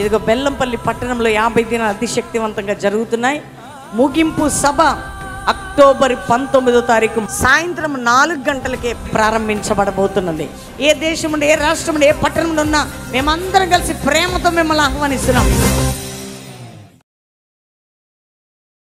ఇదిగో బెల్లంపల్లి పట్టణంలో యాభై దినాలు అతిశక్తివంతంగా జరుగుతున్నాయి. ముగింపు సభ అక్టోబర్ పంతొమ్మిదో తారీఖు సాయంత్రం నాలుగు గంటలకే ప్రారంభించబడబోతున్నది. ఏ దేశం ఏ రాష్ట్రం ఏ పట్టణం ఉన్నా మేమందరం కలిసి ప్రేమతో మిమ్మల్ని ఆహ్వానిస్తున్నాం.